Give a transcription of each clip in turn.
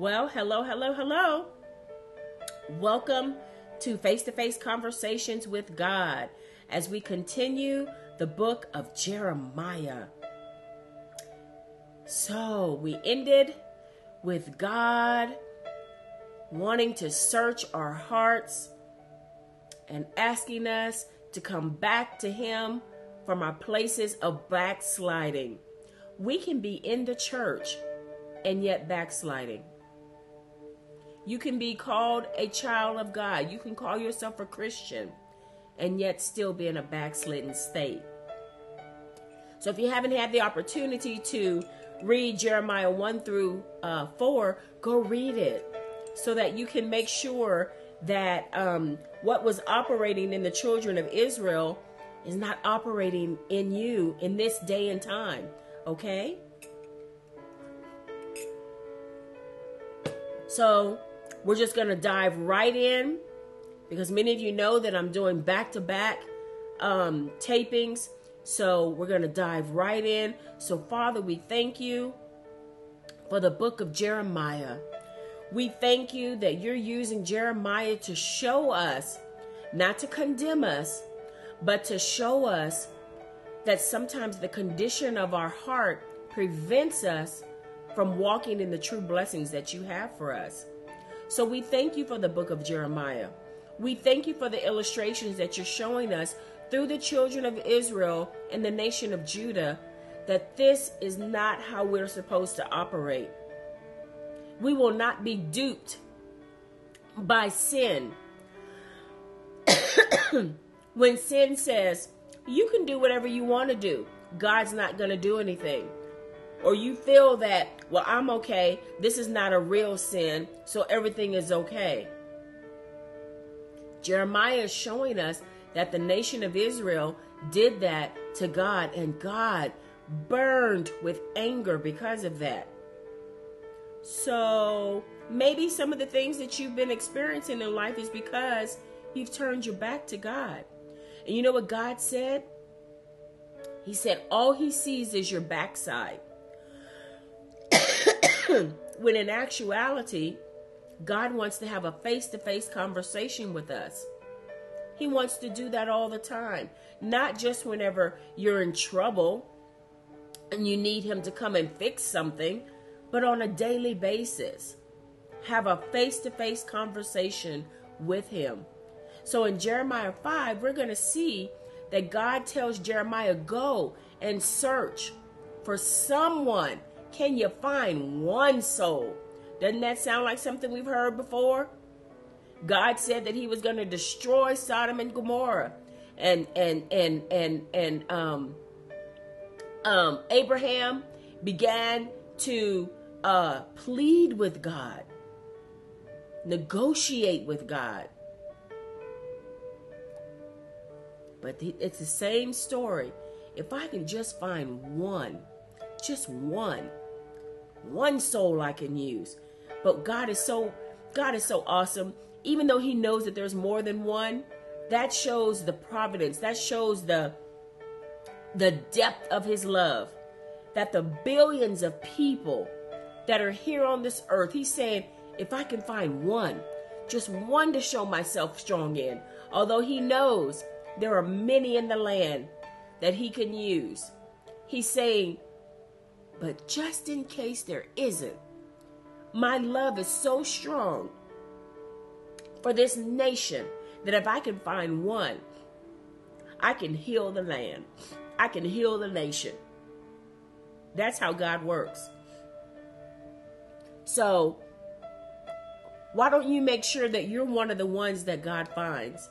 Well, hello, hello, hello. Welcome to Face to Face Conversations with God as we continue the book of Jeremiah. So, we ended with God wanting to search our hearts and asking us to come back to Him from our places of backsliding. We can be in the church and yet backsliding. You can be called a child of God. You can call yourself a Christian and yet still be in a backslidden state. So if you haven't had the opportunity to read Jeremiah 1 through uh, 4, go read it so that you can make sure that um, what was operating in the children of Israel is not operating in you in this day and time. Okay? So we're just going to dive right in because many of you know that I'm doing back to back tapings. So we're going to dive right in. So, Father, we thank you for the book of Jeremiah. We thank you that you're using Jeremiah to show us, not to condemn us, but to show us that sometimes the condition of our heart prevents us from walking in the true blessings that you have for us. So we thank you for the book of Jeremiah. We thank you for the illustrations that you're showing us through the children of Israel and the nation of Judah that this is not how we're supposed to operate. We will not be duped by sin. when sin says, you can do whatever you want to do, God's not going to do anything. Or you feel that, well, I'm okay, this is not a real sin, so everything is okay. Jeremiah is showing us that the nation of Israel did that to God, and God burned with anger because of that. So maybe some of the things that you've been experiencing in life is because you've turned your back to God. And you know what God said? He said, All he sees is your backside. when in actuality, God wants to have a face to face conversation with us. He wants to do that all the time, not just whenever you're in trouble and you need Him to come and fix something, but on a daily basis. Have a face to face conversation with Him. So in Jeremiah 5, we're going to see that God tells Jeremiah, Go and search for someone. Can you find one soul? Doesn't that sound like something we've heard before? God said that he was going to destroy Sodom and Gomorrah. And and and and and um um Abraham began to uh plead with God. Negotiate with God. But it's the same story. If I can just find one, just one, one soul I can use. But God is so God is so awesome. Even though he knows that there's more than one, that shows the providence. That shows the the depth of his love. That the billions of people that are here on this earth, he's saying, if I can find one, just one to show myself strong in, although he knows there are many in the land that he can use. He's saying, but just in case there isn't, my love is so strong for this nation that if I can find one, I can heal the land. I can heal the nation. That's how God works. So, why don't you make sure that you're one of the ones that God finds?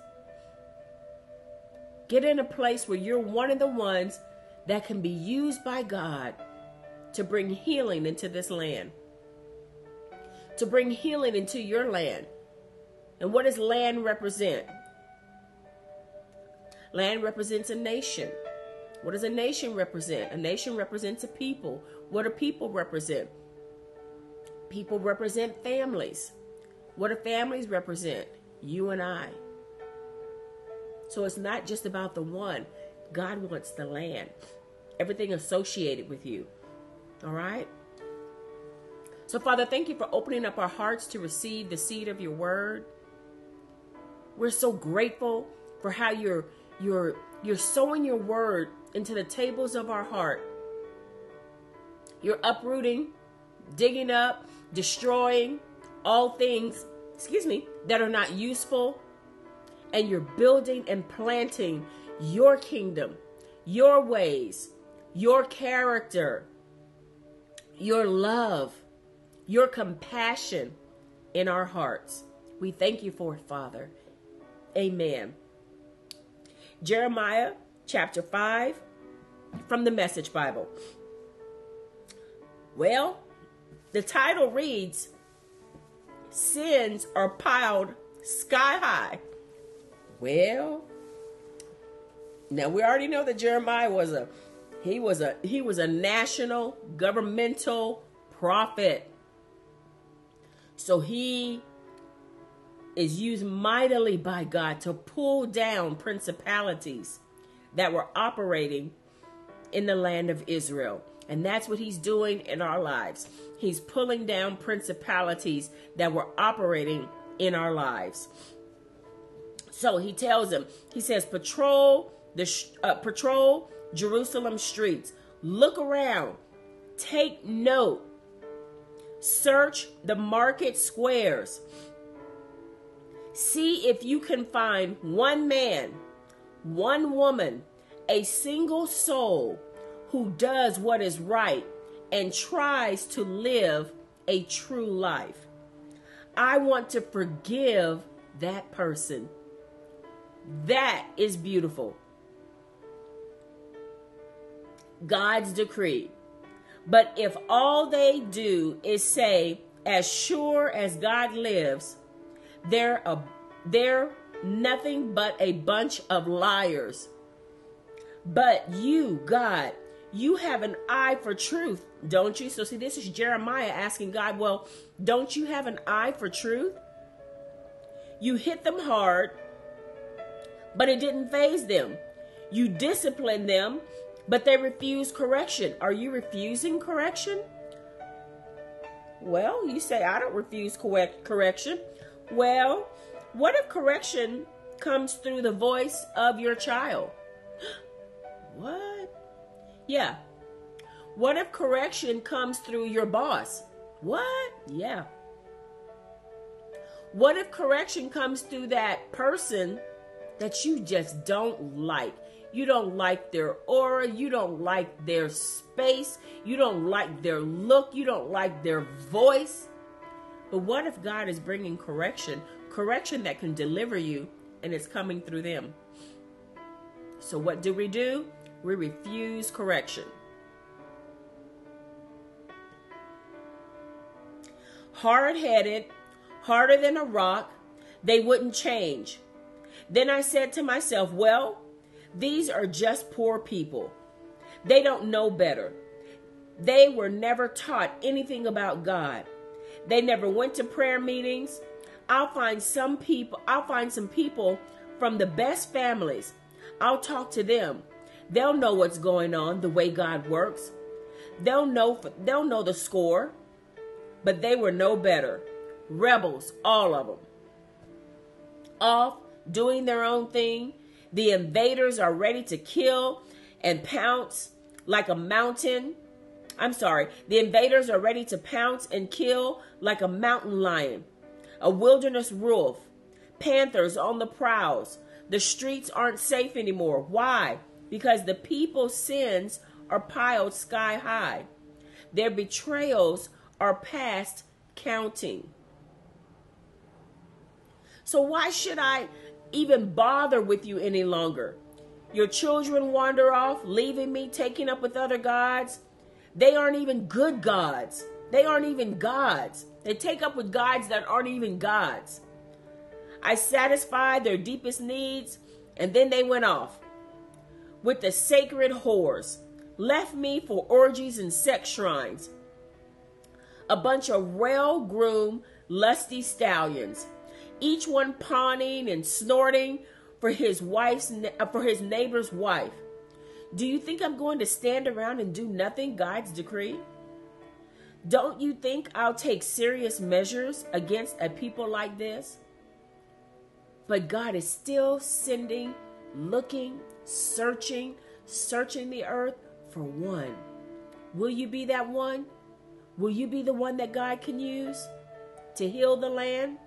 Get in a place where you're one of the ones that can be used by God to bring healing into this land, to bring healing into your land. And what does land represent? Land represents a nation. What does a nation represent? A nation represents a people. What do people represent? People represent families. What do families represent? You and I. So it's not just about the one. God wants the land, everything associated with you. All right? So, Father, thank you for opening up our hearts to receive the seed of your word. We're so grateful for how you're you're you're sowing your word into the tables of our heart. You're uprooting, digging up, destroying all things, excuse me, that are not useful, and you're building and planting your kingdom, your ways, your character, your love, your compassion in our hearts. We thank you for it, Father. Amen. Jeremiah chapter 5 from the Message Bible. Well, the title reads Sins are piled sky high. Well, now we already know that Jeremiah was a he was a he was a national governmental prophet. So he is used mightily by God to pull down principalities that were operating in the land of Israel. And that's what he's doing in our lives. He's pulling down principalities that were operating in our lives. So he tells them, he says, patrol the uh, patrol Jerusalem streets. Look around. Take note. Search the market squares. See if you can find one man, one woman, a single soul who does what is right and tries to live a true life. I want to forgive that person. That is beautiful. God's decree. But if all they do is say, as sure as God lives, they're a they're nothing but a bunch of liars. But you, God, you have an eye for truth, don't you? So see, this is Jeremiah asking God, well, don't you have an eye for truth? You hit them hard, but it didn't faze them. You disciplined them, but they refuse correction. Are you refusing correction? Well, you say, I don't refuse correct correction. Well, what if correction comes through the voice of your child? what? Yeah. What if correction comes through your boss? What? Yeah. What if correction comes through that person that you just don't like? You don't like their aura. You don't like their space. You don't like their look. You don't like their voice. But what if God is bringing correction? Correction that can deliver you and it's coming through them. So, what do we do? We refuse correction. Hard headed, harder than a rock, they wouldn't change. Then I said to myself, well, these are just poor people. They don't know better. They were never taught anything about God. They never went to prayer meetings. I'll find some people, I'll find some people from the best families. I'll talk to them. They'll know what's going on, the way God works. They'll know they'll know the score. But they were no better. Rebels, all of them. Off doing their own thing, the invaders are ready to kill and pounce like a mountain. I'm sorry. The invaders are ready to pounce and kill like a mountain lion, a wilderness wolf, panthers on the prowls. The streets aren't safe anymore. Why? Because the people's sins are piled sky high. Their betrayals are past counting. So, why should I even bother with you any longer. Your children wander off, leaving me, taking up with other gods. They aren't even good gods. They aren't even gods. They take up with gods that aren't even gods. I satisfied their deepest needs, and then they went off with the sacred whores, left me for orgies and sex shrines. A bunch of well groomed, lusty stallions each one pawning and snorting for his wife's uh, for his neighbor's wife. Do you think I'm going to stand around and do nothing God's decree? Don't you think I'll take serious measures against a people like this? But God is still sending, looking, searching, searching the earth for one. Will you be that one? Will you be the one that God can use to heal the land?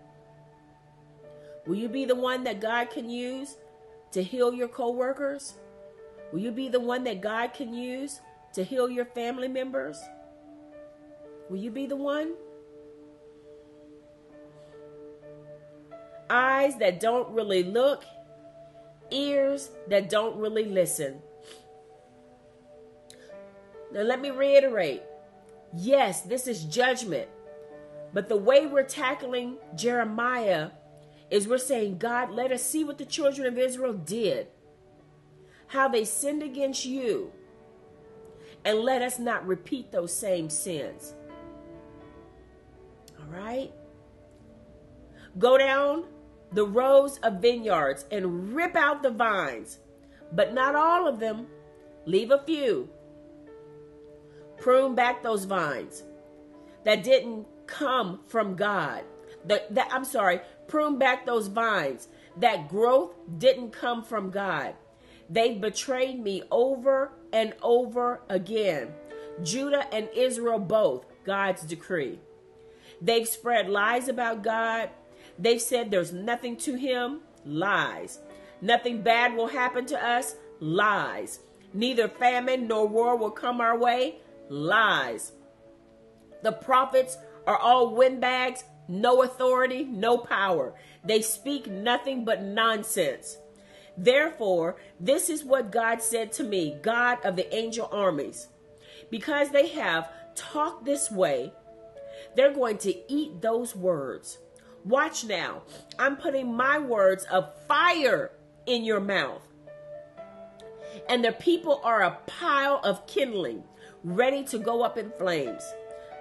Will you be the one that God can use to heal your coworkers? Will you be the one that God can use to heal your family members? Will you be the one? Eyes that don't really look, ears that don't really listen. Now, let me reiterate yes, this is judgment. But the way we're tackling Jeremiah is we're saying, God, let us see what the children of Israel did, how they sinned against you, and let us not repeat those same sins. All right? Go down the rows of vineyards and rip out the vines, but not all of them. Leave a few. Prune back those vines that didn't come from God. That, I'm sorry, prune back those vines. That growth didn't come from God. They've betrayed me over and over again. Judah and Israel both, God's decree. They've spread lies about God. They've said there's nothing to him, lies. Nothing bad will happen to us, lies. Neither famine nor war will come our way, lies. The prophets are all windbags, no authority, no power. They speak nothing but nonsense. Therefore, this is what God said to me, God of the angel armies. Because they have talked this way, they're going to eat those words. Watch now. I'm putting my words of fire in your mouth. And the people are a pile of kindling, ready to go up in flames.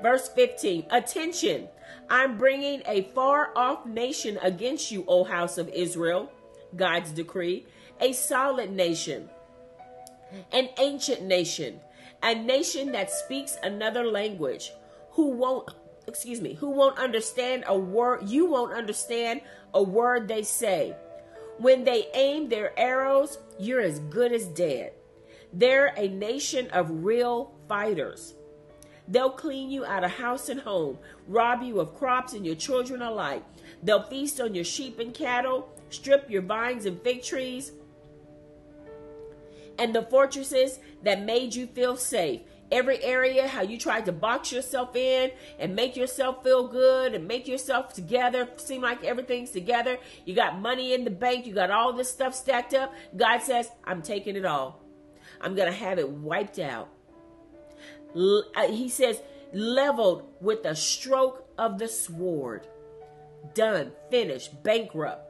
Verse 15 Attention, I'm bringing a far off nation against you, O house of Israel. God's decree. A solid nation, an ancient nation, a nation that speaks another language, who won't, excuse me, who won't understand a word, you won't understand a word they say. When they aim their arrows, you're as good as dead. They're a nation of real fighters. They'll clean you out of house and home, rob you of crops and your children alike. They'll feast on your sheep and cattle, strip your vines and fig trees, and the fortresses that made you feel safe. Every area, how you tried to box yourself in and make yourself feel good and make yourself together, seem like everything's together. You got money in the bank, you got all this stuff stacked up. God says, I'm taking it all. I'm going to have it wiped out. Uh, he says, leveled with a stroke of the sword. Done, finished, bankrupt.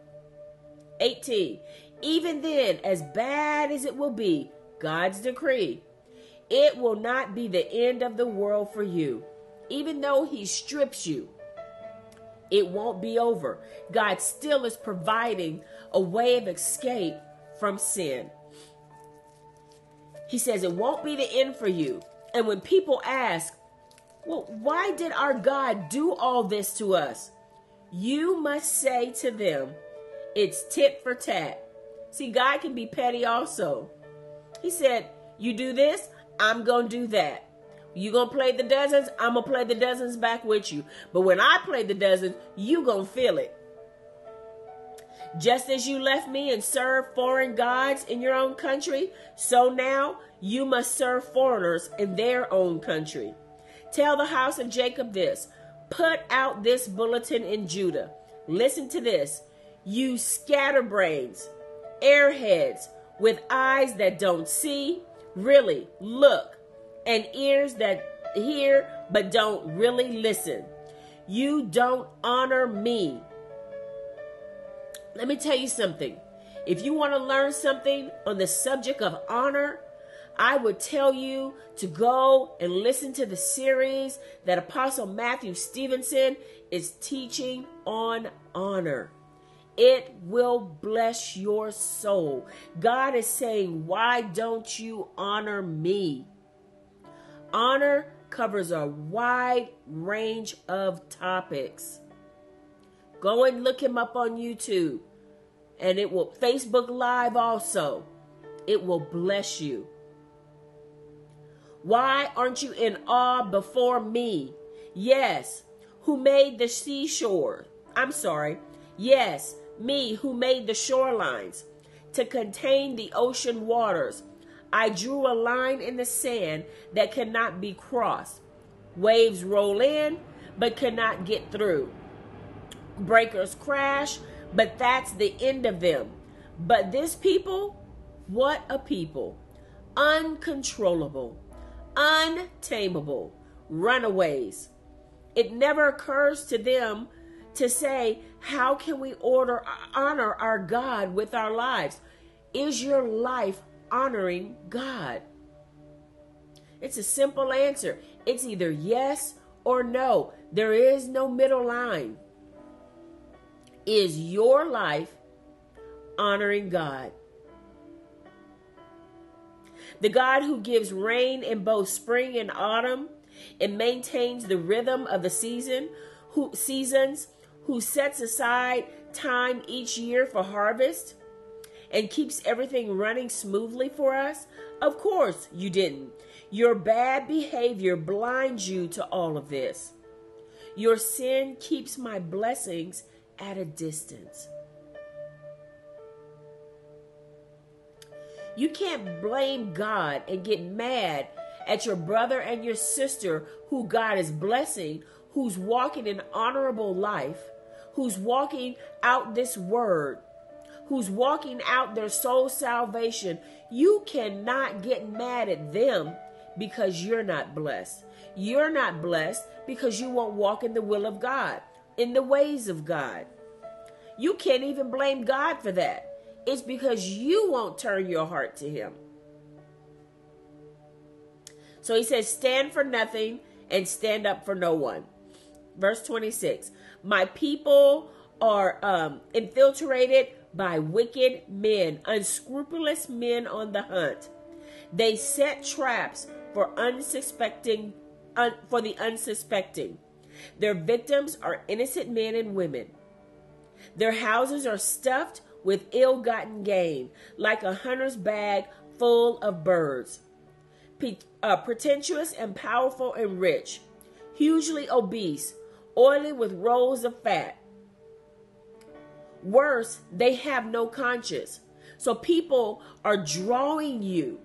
18. Even then, as bad as it will be, God's decree, it will not be the end of the world for you. Even though He strips you, it won't be over. God still is providing a way of escape from sin. He says it won't be the end for you. And when people ask, well, why did our God do all this to us? You must say to them, it's tit for tat. See, God can be petty also. He said, You do this, I'm going to do that. You going to play the dozens, I'm going to play the dozens back with you. But when I play the dozens, you going to feel it. Just as you left me and served foreign gods in your own country, so now you must serve foreigners in their own country. Tell the house of Jacob this put out this bulletin in Judah. Listen to this. You scatterbrains, airheads with eyes that don't see, really look, and ears that hear but don't really listen. You don't honor me. Let me tell you something. If you want to learn something on the subject of honor, I would tell you to go and listen to the series that Apostle Matthew Stevenson is teaching on honor. It will bless your soul. God is saying, Why don't you honor me? Honor covers a wide range of topics. Go and look him up on YouTube. And it will Facebook Live also. It will bless you. Why aren't you in awe before me? Yes, who made the seashore. I'm sorry. Yes, me who made the shorelines to contain the ocean waters. I drew a line in the sand that cannot be crossed. Waves roll in, but cannot get through. Breakers crash, but that's the end of them. But this people, what a people! Uncontrollable, untamable, runaways. It never occurs to them to say, How can we order honor our God with our lives? Is your life honoring God? It's a simple answer. It's either yes or no. There is no middle line. Is your life honoring God? The God who gives rain in both spring and autumn and maintains the rhythm of the season, who seasons, who sets aside time each year for harvest and keeps everything running smoothly for us? Of course you didn't. Your bad behavior blinds you to all of this. Your sin keeps my blessings at a distance. You can't blame God and get mad at your brother and your sister who God is blessing, who's walking an honorable life, who's walking out this word, who's walking out their soul salvation. You cannot get mad at them because you're not blessed. You're not blessed because you won't walk in the will of God, in the ways of God. You can't even blame God for that. It's because you won't turn your heart to Him. So he says, Stand for nothing and stand up for no one. Verse 26 My people are um, infiltrated by wicked men, unscrupulous men on the hunt. They set traps for unsuspecting un, for the unsuspecting. Their victims are innocent men and women. Their houses are stuffed with ill-gotten gain, like a hunter's bag full of birds. P- uh, pretentious and powerful and rich, hugely obese, oily with rolls of fat. Worse, they have no conscience. So people are drawing you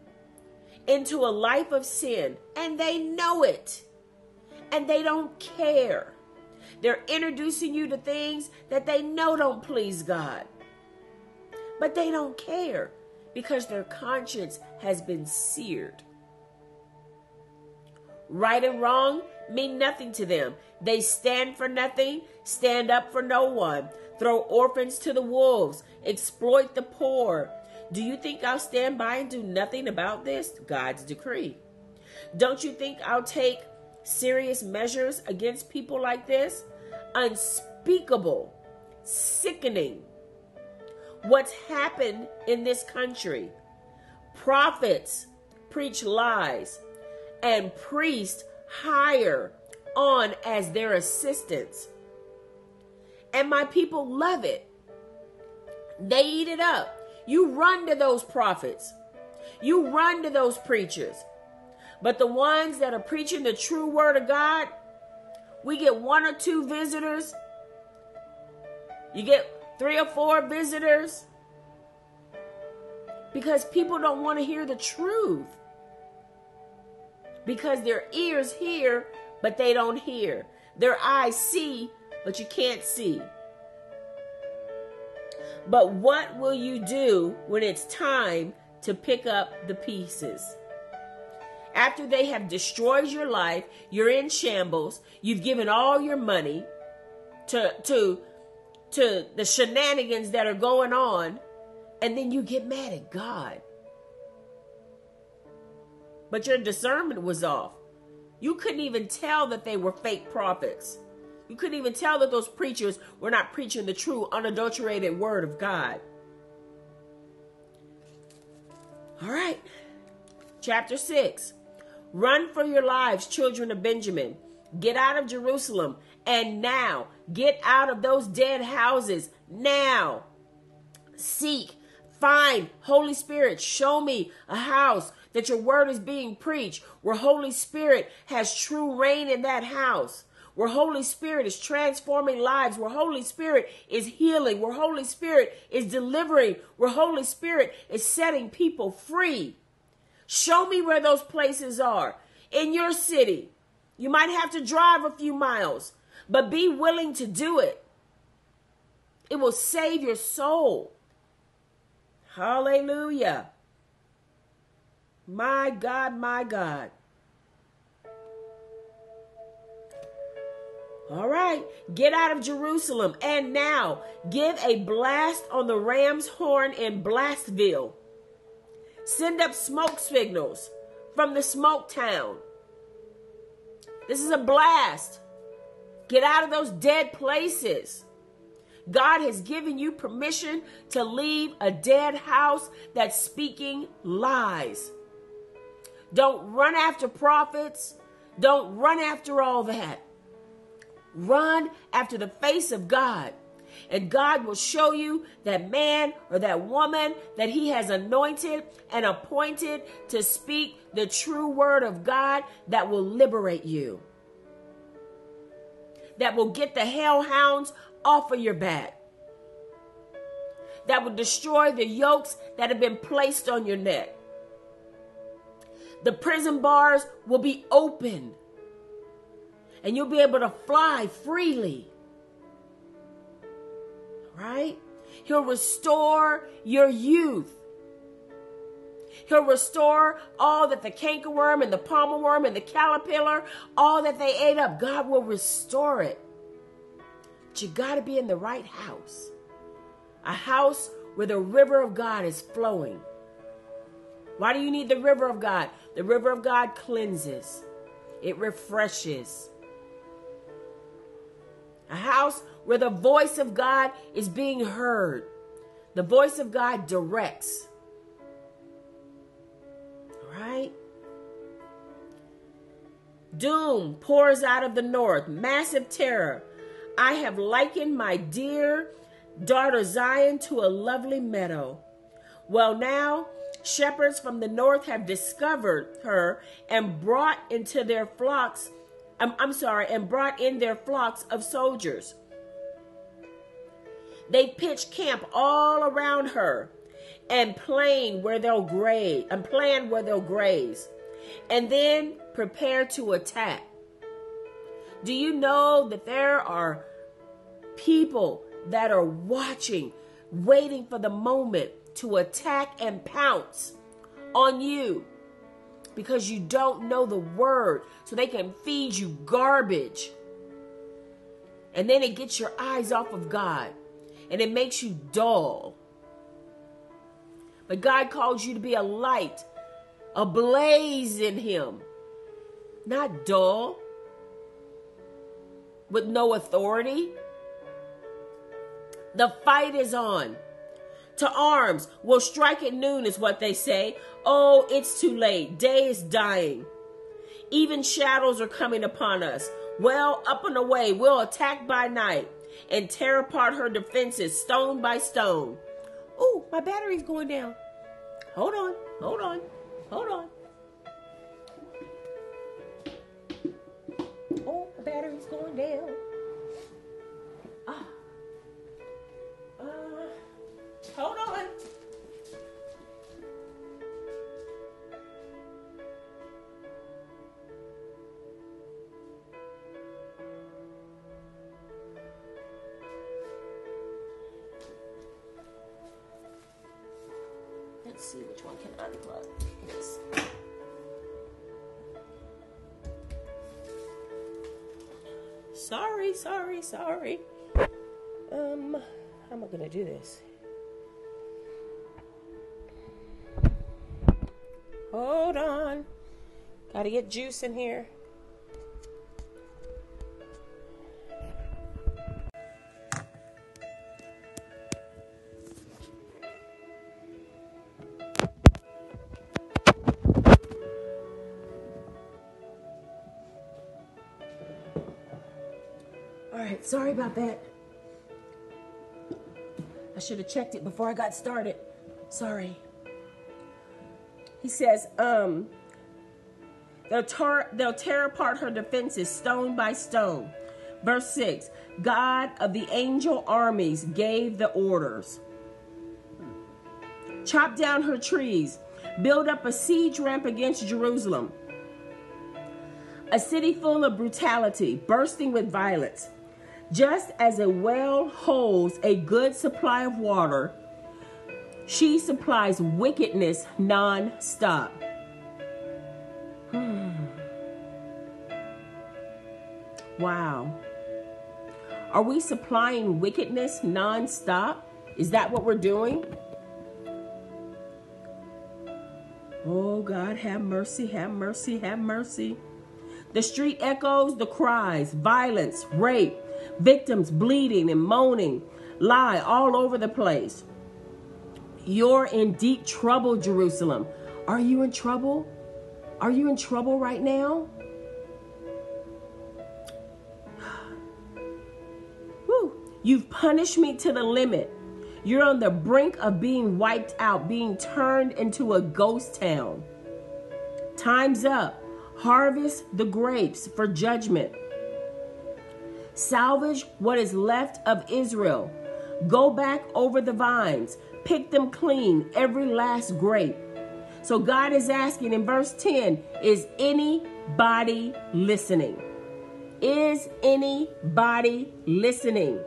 into a life of sin and they know it and they don't care. They're introducing you to things that they know don't please God. But they don't care because their conscience has been seared. Right and wrong mean nothing to them. They stand for nothing, stand up for no one, throw orphans to the wolves, exploit the poor. Do you think I'll stand by and do nothing about this? God's decree. Don't you think I'll take serious measures against people like this? Unspeakable, sickening. What's happened in this country? Prophets preach lies and priests hire on as their assistants. And my people love it. They eat it up. You run to those prophets. You run to those preachers. But the ones that are preaching the true word of God, we get one or two visitors. You get three or four visitors. Because people don't want to hear the truth. Because their ears hear, but they don't hear. Their eyes see, but you can't see. But what will you do when it's time to pick up the pieces? After they have destroyed your life, you're in shambles, you've given all your money to to to the shenanigans that are going on, and then you get mad at God. But your discernment was off. You couldn't even tell that they were fake prophets. You couldn't even tell that those preachers were not preaching the true, unadulterated word of God. All right. Chapter 6 Run for your lives, children of Benjamin. Get out of Jerusalem and now. Get out of those dead houses now. Seek, find, Holy Spirit, show me a house that your word is being preached, where Holy Spirit has true reign in that house where Holy Spirit is transforming lives, where Holy Spirit is healing, where Holy Spirit is delivering, where Holy Spirit is setting people free. Show me where those places are in your city. You might have to drive a few miles, but be willing to do it. It will save your soul. Hallelujah. My God, my God. All right, get out of Jerusalem and now give a blast on the ram's horn in Blastville. Send up smoke signals from the smoke town. This is a blast. Get out of those dead places. God has given you permission to leave a dead house that's speaking lies. Don't run after prophets. Don't run after all that. Run after the face of God. And God will show you that man or that woman that He has anointed and appointed to speak the true word of God that will liberate you, that will get the hellhounds off of your back, that will destroy the yokes that have been placed on your neck. The prison bars will be opened and you'll be able to fly freely. Right? He'll restore your youth. He'll restore all that the cankerworm and the palmer worm and the caterpillar, all that they ate up. God will restore it. But you got to be in the right house. A house where the river of God is flowing. Why do you need the river of God? The river of God cleanses, it refreshes, a house where the voice of God is being heard. The voice of God directs. All right? Doom pours out of the north, massive terror. I have likened my dear daughter Zion to a lovely meadow. Well, now shepherds from the north have discovered her and brought into their flocks I'm, I'm sorry, and brought in their flocks of soldiers. They pitched camp all around her and planned where they'll graze and planned where they'll graze, and then prepare to attack. Do you know that there are people that are watching, waiting for the moment to attack and pounce on you? because you don't know the word. So they can feed you garbage. And then it gets your eyes off of God and it makes you dull. But God calls you to be a light, a blaze in Him, not dull, with no authority. The fight is on. To arms, we'll strike at noon, is what they say. Oh, it's too late. Day is dying. Even shadows are coming upon us. Well, up and away, we'll attack by night and tear apart her defenses stone by stone. Oh, my battery's going down. Hold on, hold on, hold on. Oh, my battery's going down. Ah. Uh, hold on. Sorry, sorry, sorry. Um, how am I gonna do this? Hold on. Gotta get juice in here. Sorry about that. I should have checked it before I got started. Sorry. He says, um, they'll, tar- they'll tear apart her defenses stone by stone. Verse 6 God of the angel armies gave the orders. Chop down her trees, build up a siege ramp against Jerusalem. A city full of brutality, bursting with violence. Just as a well holds a good supply of water, she supplies wickedness non-stop. Hmm. Wow. Are we supplying wickedness non-stop? Is that what we're doing? Oh, God, have mercy, have mercy, have mercy. The street echoes the cries, violence, rape, victims bleeding and moaning, lie all over the place. You're in deep trouble, Jerusalem. Are you in trouble? Are you in trouble right now? You've punished me to the limit. You're on the brink of being wiped out, being turned into a ghost town. Time's up. Harvest the grapes for judgment. Salvage what is left of Israel. Go back over the vines, pick them clean, every last grape. So God is asking in verse 10 Is anybody listening? Is anybody listening?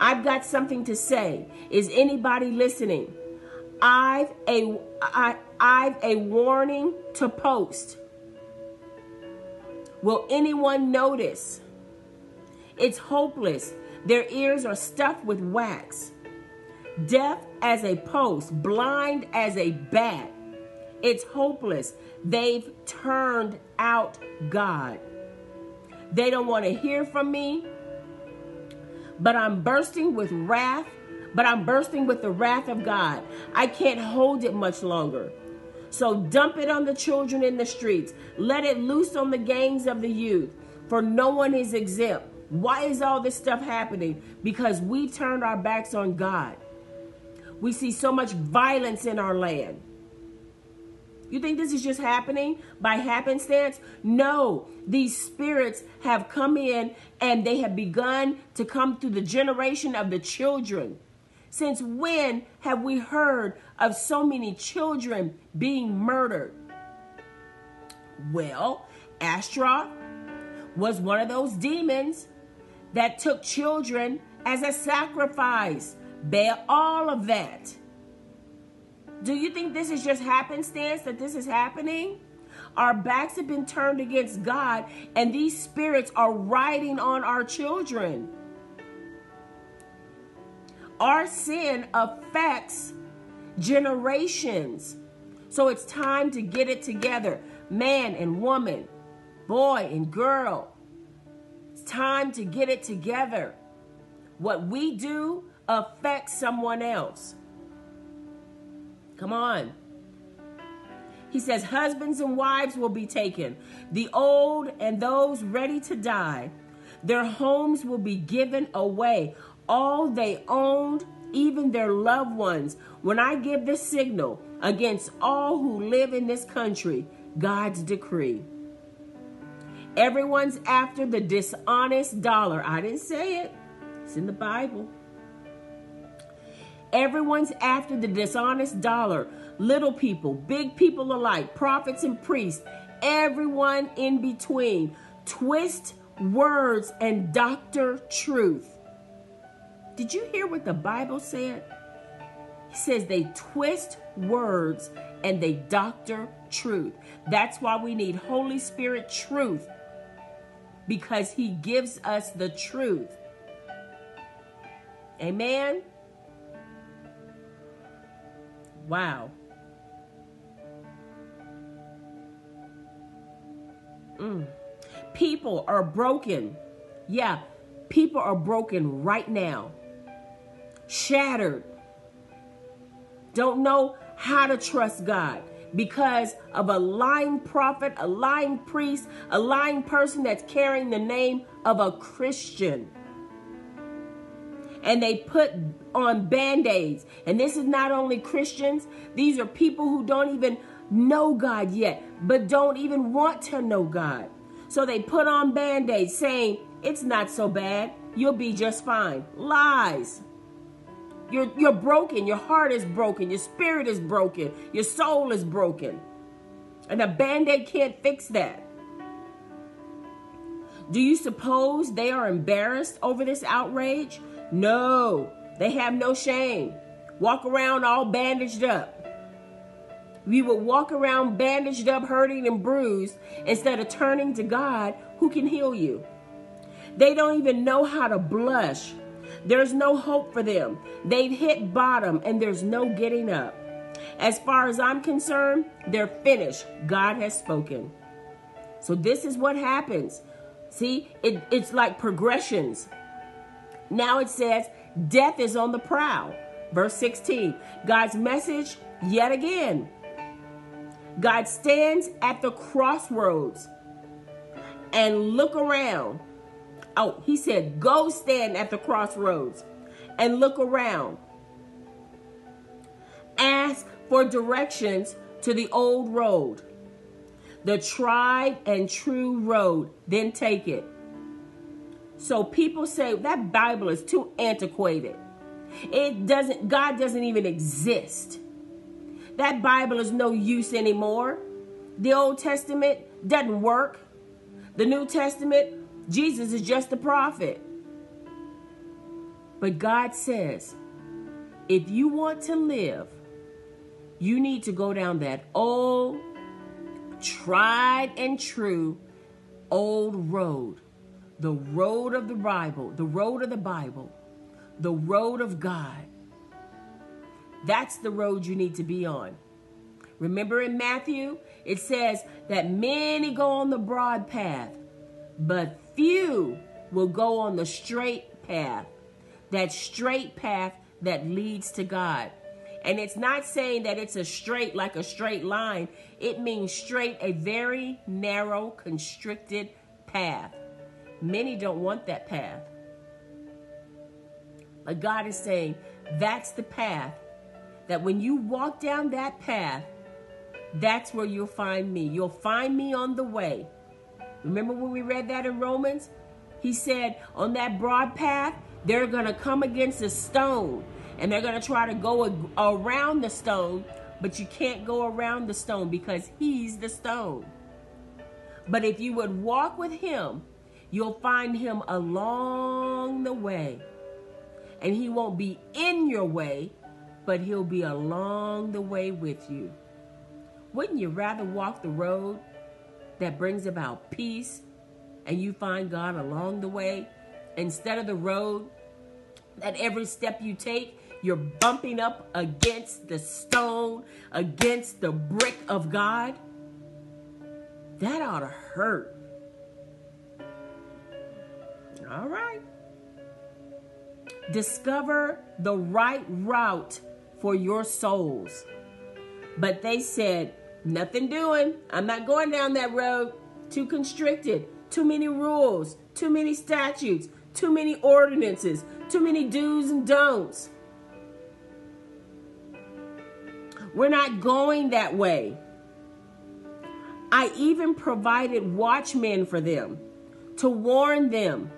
I've got something to say. Is anybody listening? I've a I, I've a warning to post. Will anyone notice? It's hopeless. Their ears are stuffed with wax. Deaf as a post, blind as a bat. It's hopeless. They've turned out God. They don't want to hear from me, but I'm bursting with wrath, but I'm bursting with the wrath of God. I can't hold it much longer. So dump it on the children in the streets. Let it loose on the gangs of the youth, for no one is exempt. Why is all this stuff happening? Because we turned our backs on God. We see so much violence in our land. You think this is just happening by happenstance? No, these spirits have come in and they have begun to come through the generation of the children. Since when have we heard of so many children being murdered? Well, Ashtaroth was one of those demons that took children as a sacrifice. Bear all of that. Do you think this is just happenstance that this is happening? Our backs have been turned against God, and these spirits are riding on our children. Our sin affects generations. So it's time to get it together. Man and woman, boy and girl. Time to get it together. What we do affects someone else. Come on. He says, Husbands and wives will be taken, the old and those ready to die. Their homes will be given away, all they owned, even their loved ones. When I give the signal against all who live in this country, God's decree. Everyone's after the dishonest dollar. I didn't say it, it's in the Bible. Everyone's after the dishonest dollar. Little people, big people alike, prophets and priests, everyone in between. Twist words and doctor truth. Did you hear what the Bible said? It says they twist words and they doctor truth. That's why we need Holy Spirit truth because he gives us the truth. Amen. Wow. Mm. People are broken. Yeah, people are broken right now. Shattered. Don't know how to trust God. Because of a lying prophet, a lying priest, a lying person that's carrying the name of a Christian. And they put on band aids. And this is not only Christians, these are people who don't even know God yet, but don't even want to know God. So they put on band aids saying, It's not so bad. You'll be just fine. Lies. You're, you're broken. Your heart is broken. Your spirit is broken. Your soul is broken. And a band aid can't fix that. Do you suppose they are embarrassed over this outrage? No, they have no shame. Walk around all bandaged up. We would walk around bandaged up, hurting and bruised, instead of turning to God who can heal you. They don't even know how to blush there's no hope for them. They've hit bottom and there's no getting up. As far as I'm concerned, they're finished. God has spoken. So this is what happens. See, it, it's like progressions. Now it says, death is on the prowl. Verse 16, God's message yet again. God stands at the crossroads and look around Oh, he said, go stand at the crossroads and look around. Ask for directions to the old road, the tried and true road, then take it. So people say that Bible is too antiquated. It doesn't, God doesn't even exist. That Bible is no use anymore. The Old Testament doesn't work. The New Testament Jesus is just a prophet. But God says, if you want to live, you need to go down that old, tried and true old road. The road of the Bible, the road of the Bible, the road of God. That's the road you need to be on. Remember in Matthew, it says that many go on the broad path, but few will go on the straight path, that straight path that leads to God. And it's not saying that it's a straight like a straight line. It means straight, a very narrow, constricted path. Many don't want that path. But God is saying that's the path that when you walk down that path, that's where you'll find me. You'll find me on the way. Remember when we read that in Romans? He said, on that broad path, they're going to come against a stone and they're going to try to go around the stone, but you can't go around the stone because he's the stone. But if you would walk with him, you'll find him along the way. And he won't be in your way, but he'll be along the way with you. Wouldn't you rather walk the road that brings about peace and you find God along the way instead of the road that every step you take you're bumping up against the stone, against the brick of God. That ought to hurt. All right. Discover the right route for your souls. But they said, Nothing doing. I'm not going down that road. Too constricted. Too many rules. Too many statutes. Too many ordinances. Too many do's and don'ts. We're not going that way. I even provided watchmen for them to warn them,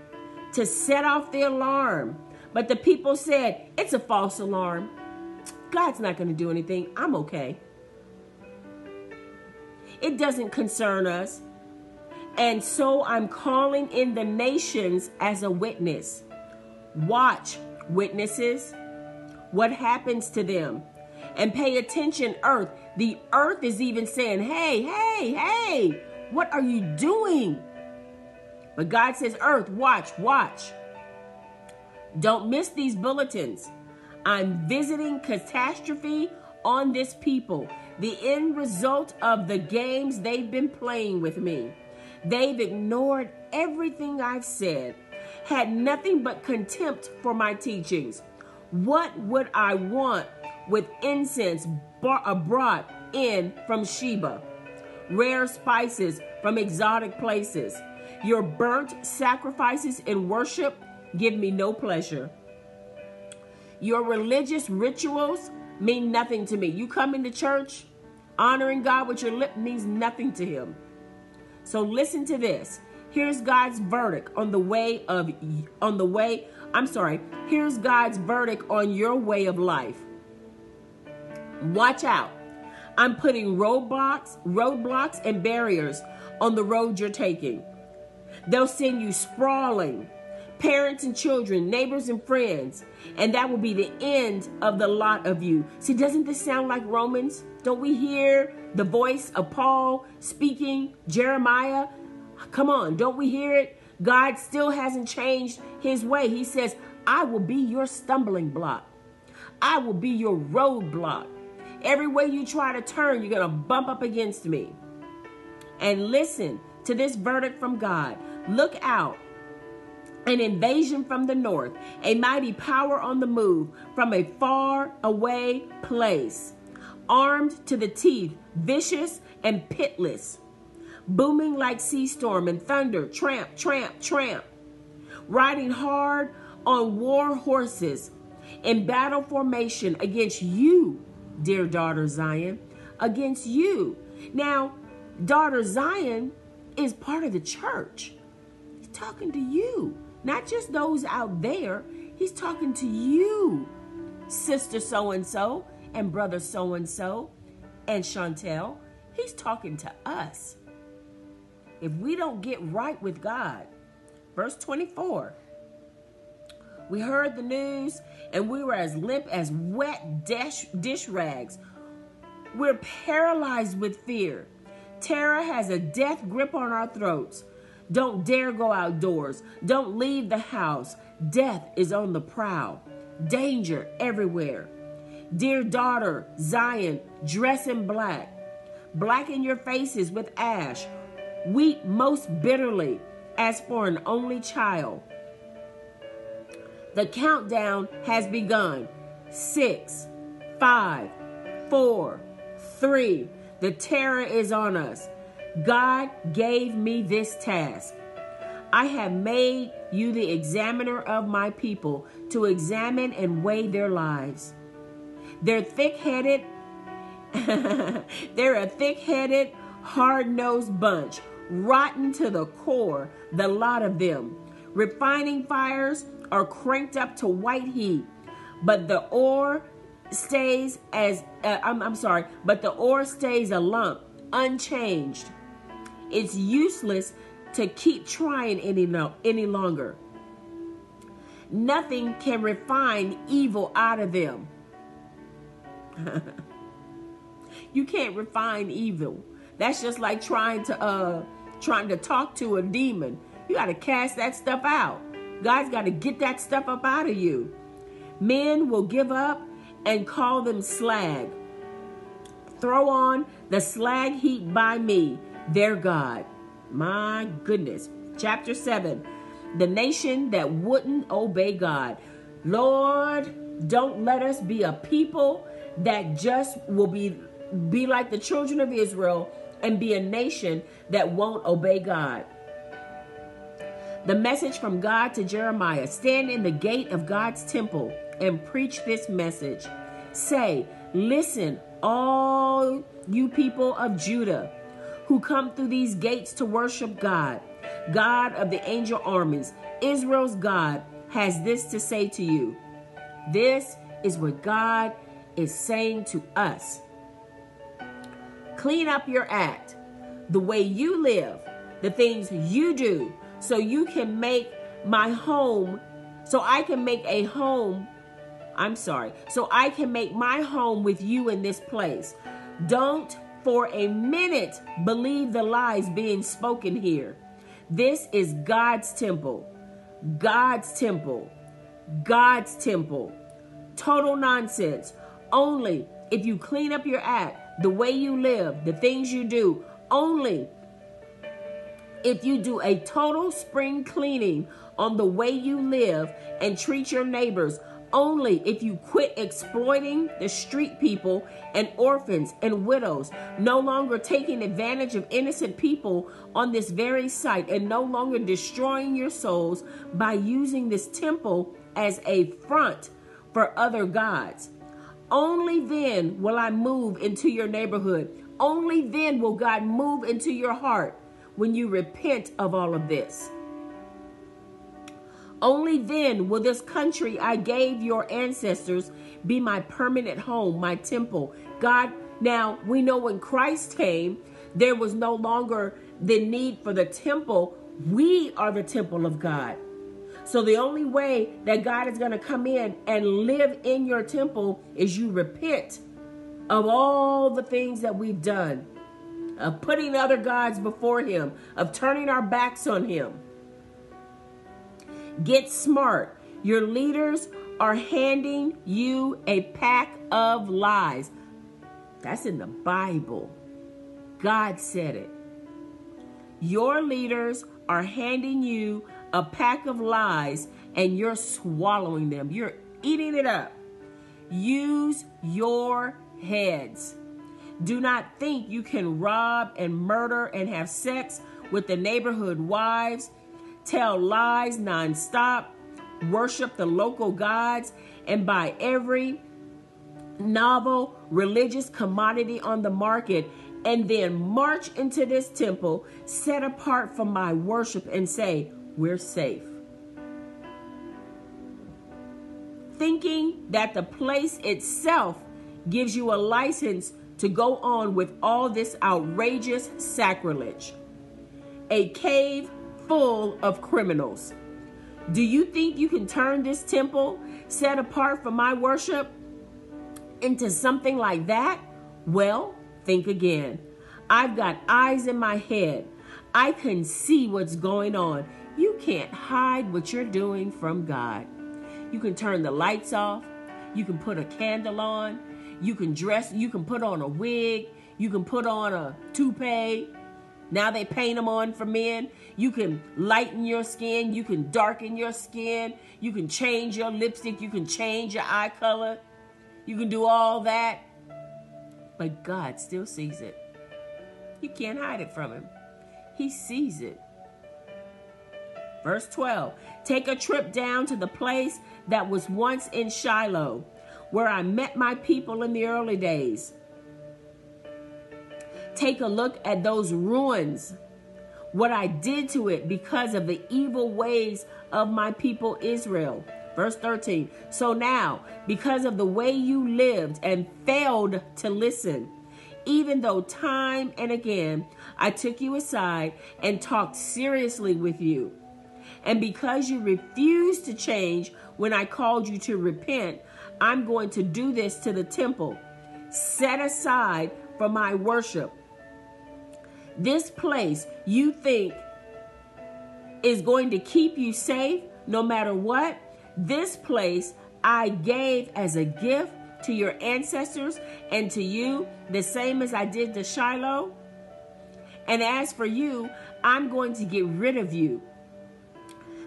to set off the alarm. But the people said, It's a false alarm. God's not going to do anything. I'm okay. It doesn't concern us. And so I'm calling in the nations as a witness. Watch, witnesses, what happens to them. And pay attention, earth. The earth is even saying, hey, hey, hey, what are you doing? But God says, earth, watch, watch. Don't miss these bulletins. I'm visiting catastrophe on this people the end result of the games they've been playing with me. They've ignored everything I've said, had nothing but contempt for my teachings. What would I want with incense uh, brought in from Sheba, rare spices from exotic places. Your burnt sacrifices in worship give me no pleasure. Your religious rituals mean nothing to me. You come into church honoring God with your lip means nothing to him. So listen to this. Here's God's verdict on the way of on the way, I'm sorry. Here's God's verdict on your way of life. Watch out. I'm putting roadblocks, roadblocks and barriers on the road you're taking. They'll send you sprawling, parents and children, neighbors and friends, and that will be the end of the lot of you. See, doesn't this sound like Romans? Don't we hear the voice of Paul speaking, Jeremiah? Come on, don't we hear it? God still hasn't changed his way. He says, I will be your stumbling block. I will be your roadblock. Every way you try to turn, you're going to bump up against me. And listen to this verdict from God. Look out. An invasion from the north, a mighty power on the move from a far away place, armed to the teeth, vicious and pitless, booming like sea storm and thunder, tramp, tramp, tramp, riding hard on war horses in battle formation against you, dear daughter Zion, against you. Now, daughter Zion is part of the church. He's talking to you, not just those out there. He's talking to you, sister so and so, and brother so and so, and Chauntelle. He's talking to us. If we don't get right with God, verse 24. We heard the news and we were as limp as wet dish, dish rags. We're paralyzed with fear. Terror has a death grip on our throats. Don't dare go outdoors. Don't leave the house. Death is on the prowl. Danger everywhere. Dear daughter, Zion, dress in black. Blacken your faces with ash. Weep most bitterly as for an only child. The countdown has begun. Six, five, four, three. The terror is on us. God gave me this task. I have made you the examiner of my people to examine and weigh their lives. They're thick headed, they're a thick headed, hard nosed bunch, rotten to the core, the lot of them. Refining fires are cranked up to white heat, but the ore stays as uh, I'm, I'm sorry, but the ore stays a lump, unchanged. It's useless to keep trying any no, any longer. Nothing can refine evil out of them. you can't refine evil. That's just like trying to uh trying to talk to a demon. You got to cast that stuff out. God's got to get that stuff up out of you. Men will give up and call them slag. Throw on the slag heap by me, their God. My goodness. Chapter 7 The nation that wouldn't obey God. Lord, don't let us be a people that just will be be like the children of Israel and be a nation that won't obey God. The message from God to Jeremiah Stand in the gate of God's temple and preach this message. Say, Listen, all you people of Judah who come through these gates to worship God, God of the angel armies, Israel's God, has this to say to you. This is what God is saying to us. Clean up your act, the way you live, the things you do so you can make my home, so I can make a home. I'm sorry. So I can make my home with you in this place. Don't for a minute believe the lies being spoken here. This is God's temple. God's temple. God's temple. Total nonsense. Only if you clean up your act, the way you live, the things you do, only if you do a total spring cleaning on the way you live and treat your neighbors, only if you quit exploiting the street people and orphans and widows, no longer taking advantage of innocent people on this very site, and no longer destroying your souls by using this temple as a front for other gods. Only then will I move into your neighborhood. Only then will God move into your heart when you repent of all of this. Only then will this country I gave your ancestors be my permanent home, my temple. God, now we know when Christ came, there was no longer the need for the temple. We are the temple of God. So the only way that God is going to come in and live in your temple is you repent of all the things that we've done, of putting other gods before Him, of turning our backs on Him. Get smart. Your leaders are handing you a pack of lies. That's in the Bible. God said it. Your leaders are handing you a pack of lies and you're swallowing them. You're eating it up. Use your heads. Do not think you can rob and murder and have sex with the neighborhood wives tell lies nonstop, worship the local gods, and buy every novel religious commodity on the market, and then march into this temple set apart for my worship and say, We're safe. Thinking that the place itself gives you a license to go on with all this outrageous sacrilege. A cave full of criminals. Do you think you can turn this temple set apart for my worship into something like that? Well, think again. I've got eyes in my head. I can see what's going on. You can't hide what you're doing from God. You can turn the lights off. You can put a candle on. You can dress, you can put on a wig. You can put on a toupee. Now they paint them on for men. You can lighten your skin. You can darken your skin. You can change your lipstick. You can change your eye color. You can do all that. But God still sees it. You can't hide it from Him. He sees it. Verse 12 Take a trip down to the place that was once in Shiloh, where I met my people in the early days take a look at those ruins, what I did to it because of the evil ways of my people Israel. Verse 13. So now, because of the way you lived and failed to listen, even though time and again I took you aside and talked seriously with you, and because you refused to change when I called you to repent, I'm going to do this to the temple, set aside for my worship this place you think is going to keep you safe no matter what, this place I gave as a gift to your ancestors and to you, the same as I did to Shiloh. And as for you, I'm going to get rid of you.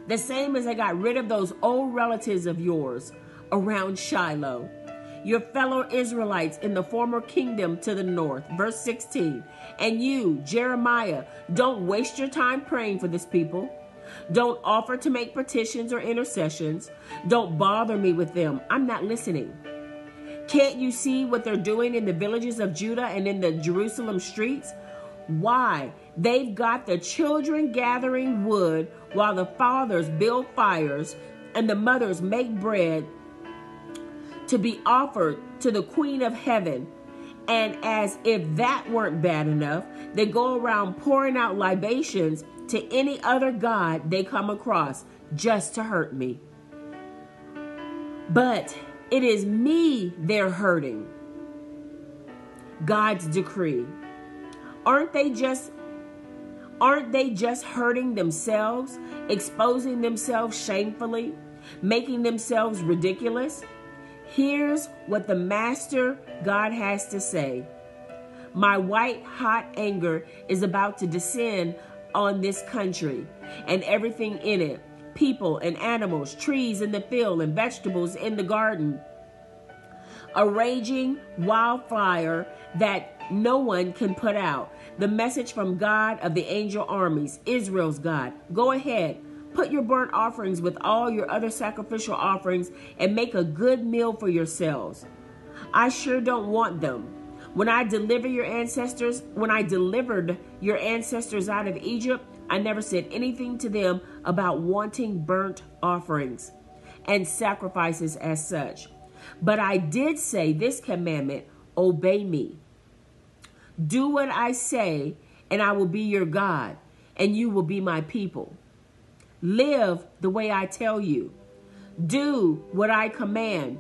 The same as I got rid of those old relatives of yours around Shiloh your fellow Israelites in the former kingdom to the north. Verse 16. And you, Jeremiah, don't waste your time praying for this people. Don't offer to make petitions or intercessions. Don't bother me with them. I'm not listening. Can't you see what they're doing in the villages of Judah and in the Jerusalem streets? Why? They've got the children gathering wood while the fathers build fires and the mothers make bread to be offered to the Queen of Heaven. And as if that weren't bad enough, they go around pouring out libations to any other God they come across just to hurt me. But it is me they're hurting. God's decree. Aren't they just aren't they just hurting themselves, exposing themselves shamefully, making themselves ridiculous? Here's what the Master God has to say My white hot anger is about to descend on this country and everything in it people and animals, trees in the field and vegetables in the garden. A raging wildfire that no one can put out. The message from God of the angel armies, Israel's God. Go ahead, put your burnt offerings with all your other sacrificial offerings and make a good meal for yourselves. I sure don't want them. When I deliver your ancestors, when I delivered your ancestors out of Egypt, I never said anything to them about wanting burnt offerings and sacrifices as such. But I did say this commandment obey me. Do what I say, and I will be your God, and you will be my people. Live the way I tell you. Do what I command,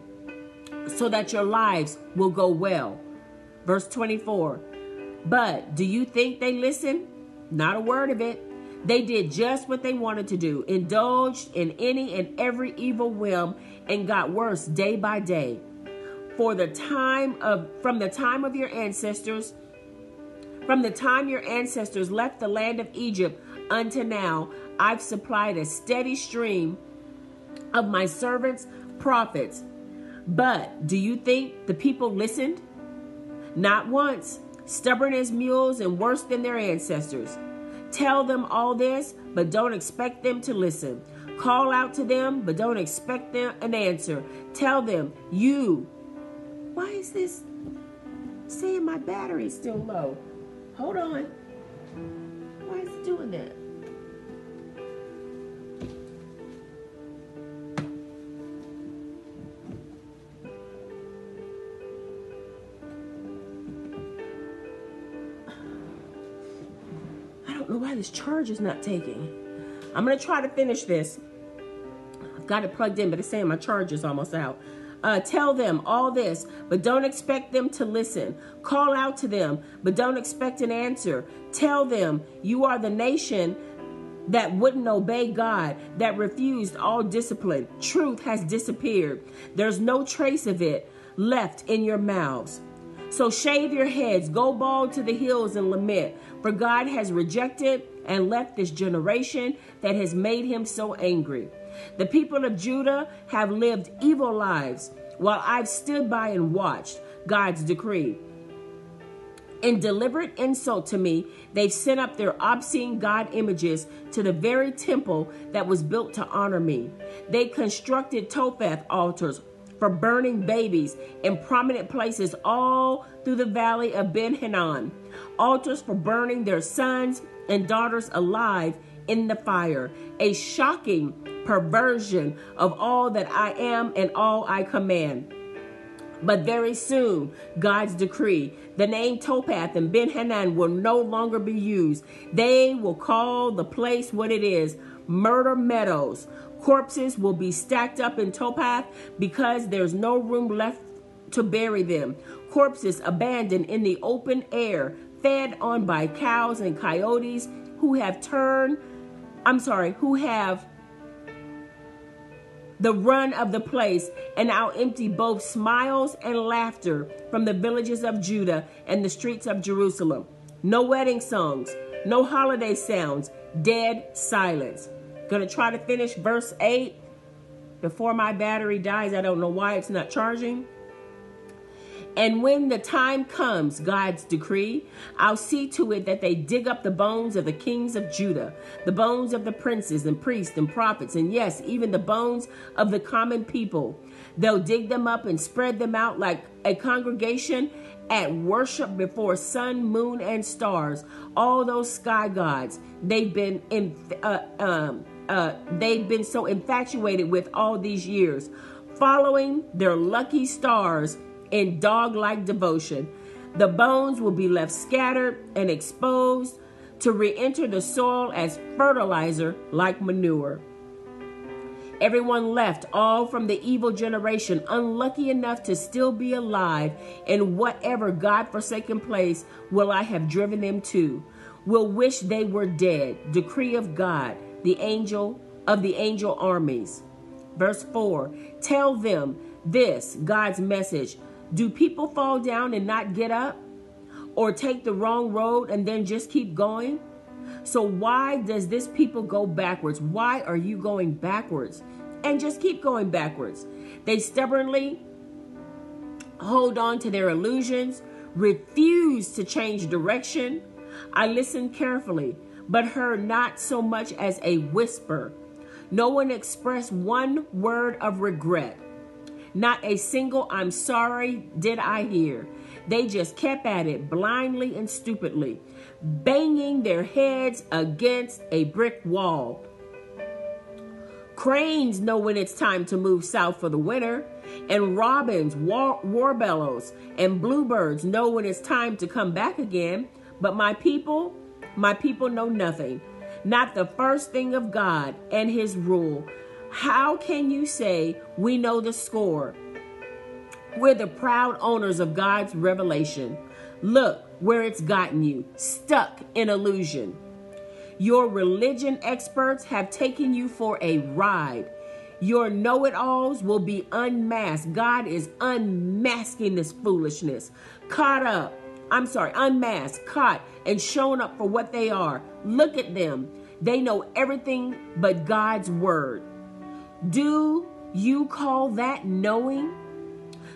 so that your lives will go well. Verse 24. But do you think they listened? Not a word of it. They did just what they wanted to do, indulged in any and every evil whim, and got worse day by day. For the time of from the time of your ancestors, from the time your ancestors left the land of Egypt unto now, I've supplied a steady stream of my servants, prophets. But do you think the people listened? Not once. Stubborn as mules and worse than their ancestors. Tell them all this, but don't expect them to listen. Call out to them, but don't expect them an answer. Tell them, you. Why is this saying my battery's still low? Hold on. Why is it doing that? Know why this charge is not taking. I'm going to try to finish this. I've got it plugged in, but it's saying my charge is almost out. Uh, tell them all this, but don't expect them to listen. Call out to them, but don't expect an answer. Tell them you are the nation that wouldn't obey God, that refused all discipline. Truth has disappeared. There's no trace of it left in your mouths. So shave your heads, go bald to the hills and lament, for God has rejected and left this generation that has made him so angry. The people of Judah have lived evil lives while I've stood by and watched God's decree. In deliberate insult to me, they've sent up their obscene God images to the very temple that was built to honor me. They constructed Topheth altars for burning babies in prominent places all through the valley of Ben Hinnom, altars for burning their sons and daughters alive in the fire, a shocking perversion of all that I am and all I command. But very soon, God's decree, the name Topheth and Ben Hinnom will no longer be used. They will call the place what it is Murder Meadows, Corpses will be stacked up in Topheth because there's no room left to bury them. Corpses abandoned in the open air, fed on by cows and coyotes who have turned, I'm sorry, who have the run of the place, and now empty both smiles and laughter from the villages of Judah and the streets of Jerusalem. No wedding songs, no holiday sounds, dead silence. Gonna try to finish verse 8 before my battery dies. I don't know why it's not charging. And when the time comes, God's decree, I'll see to it that they dig up the bones of the kings of Judah, the bones of the princes and priests and prophets, and yes, even the bones of the common people. They'll dig them up and spread them out like a congregation at worship before sun, moon, and stars. All those sky gods, they've been in, uh, um, uh, they've been so infatuated with all these years, following their lucky stars in dog like devotion. The bones will be left scattered and exposed to re enter the soil as fertilizer like manure. Everyone left, all from the evil generation, unlucky enough to still be alive, in whatever God forsaken place will I have driven them to, will wish they were dead. Decree of God the angel of the angel armies. Verse 4 Tell them this God's message. Do people fall down and not get up? Or take the wrong road and then just keep going? So why does this people go backwards? Why are you going backwards? And just keep going backwards. They stubbornly hold on to their illusions, refuse to change direction. I listened carefully, but heard not so much as a whisper. No one expressed one word of regret. Not a single I'm sorry did I hear. They just kept at it blindly and stupidly, banging their heads against a brick wall. Cranes know when it's time to move south for the winter, and robins, war- warbellows, and bluebirds know when it's time to come back again. But my people, my people know nothing, not the first thing of God and His rule. How can you say we know the score? We're the proud owners of God's revelation. Look where it's gotten you, stuck in illusion. Your religion experts have taken you for a ride. Your know it alls will be unmasked. God is unmasking this foolishness. Caught up, I'm sorry, unmasked, caught, and shown up for what they are. Look at them. They know everything but God's word. Do you call that knowing?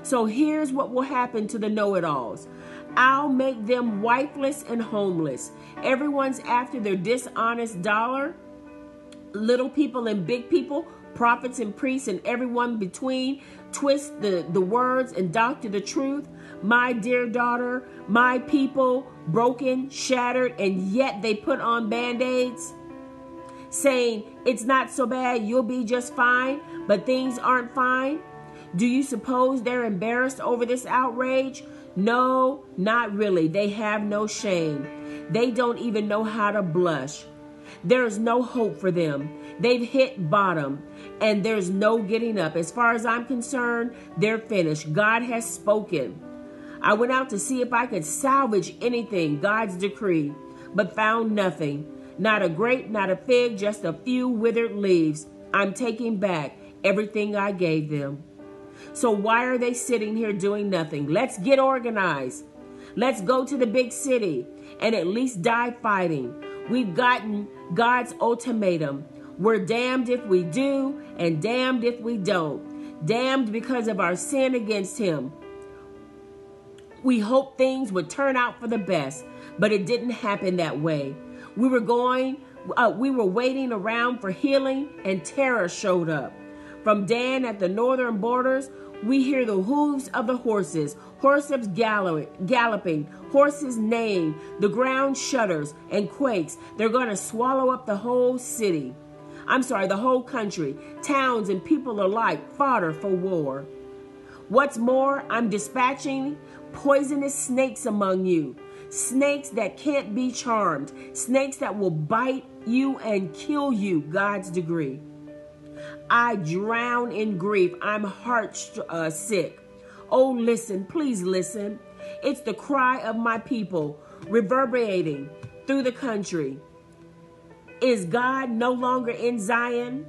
So here's what will happen to the know it alls I'll make them wifeless and homeless. Everyone's after their dishonest dollar. Little people and big people, prophets and priests, and everyone between twist the, the words and doctor the truth. My dear daughter, my people, broken, shattered, and yet they put on band aids saying, It's not so bad, you'll be just fine, but things aren't fine? Do you suppose they're embarrassed over this outrage? No, not really. They have no shame. They don't even know how to blush. There's no hope for them. They've hit bottom and there's no getting up. As far as I'm concerned, they're finished. God has spoken. I went out to see if I could salvage anything, God's decree, but found nothing. Not a grape, not a fig, just a few withered leaves. I'm taking back everything I gave them. So why are they sitting here doing nothing? Let's get organized. Let's go to the big city and at least die fighting. We've gotten God's ultimatum. We're damned if we do and damned if we don't. Damned because of our sin against Him. We hoped things would turn out for the best, but it didn't happen that way. We were going, uh, we were waiting around for healing, and terror showed up. From Dan at the northern borders, we hear the hooves of the horses, horses galloping, horses neighing. The ground shudders and quakes. They're going to swallow up the whole city. I'm sorry, the whole country, towns and people alike, fodder for war. What's more, I'm dispatching poisonous snakes among you snakes that can't be charmed, snakes that will bite you and kill you, God's degree. I drown in grief. I'm heart uh, sick. Oh, listen, please listen. It's the cry of my people reverberating through the country. Is God no longer in Zion?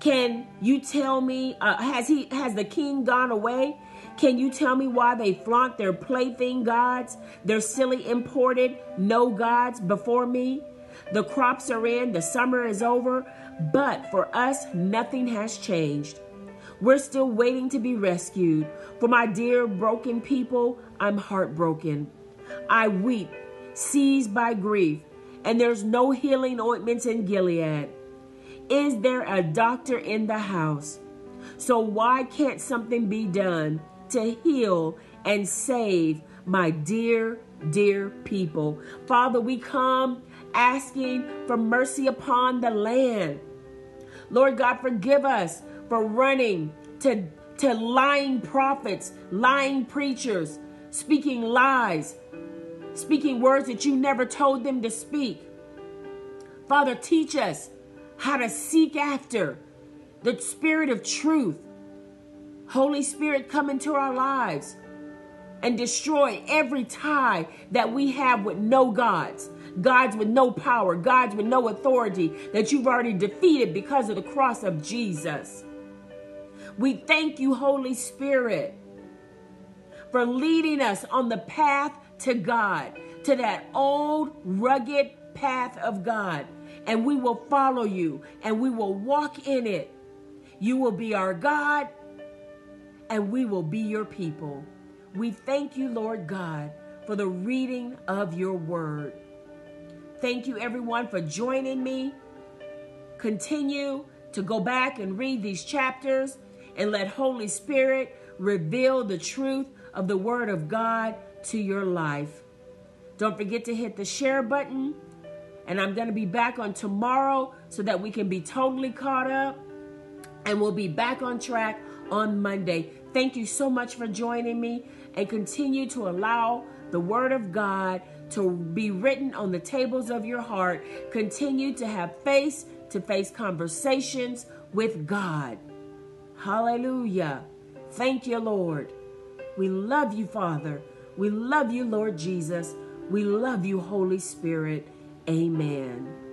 Can you tell me uh, has he has the king gone away? Can you tell me why they flaunt their plaything gods, their silly imported no gods before me? The crops are in, the summer is over, but for us, nothing has changed. We're still waiting to be rescued. For my dear broken people, I'm heartbroken. I weep, seized by grief, and there's no healing ointments in Gilead. Is there a doctor in the house? So why can't something be done? To heal and save my dear, dear people. Father, we come asking for mercy upon the land. Lord God, forgive us for running to, to lying prophets, lying preachers, speaking lies, speaking words that you never told them to speak. Father, teach us how to seek after the spirit of truth Holy Spirit, come into our lives and destroy every tie that we have with no gods, gods with no power, gods with no authority that you've already defeated because of the cross of Jesus. We thank you, Holy Spirit, for leading us on the path to God, to that old rugged path of God, and we will follow you and we will walk in it. You will be our God, and we will be your people. We thank you, Lord God, for the reading of your word. Thank you, everyone, for joining me. Continue to go back and read these chapters and let Holy Spirit reveal the truth of the Word of God to your life. Don't forget to hit the share button. And I'm going to be back on tomorrow so that we can be totally caught up. And we'll be back on track on Monday. Thank you so much for joining me and continue to allow the Word of God to be written on the tables of your heart. Continue to have face to face conversations with God. Hallelujah. Thank you, Lord. We love you, Father. We love you, Lord Jesus. We love you, Holy Spirit. Amen.